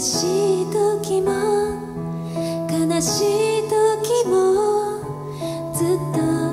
しい時も悲しい時もずっと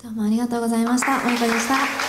どうもありがとうございました。おみこでした。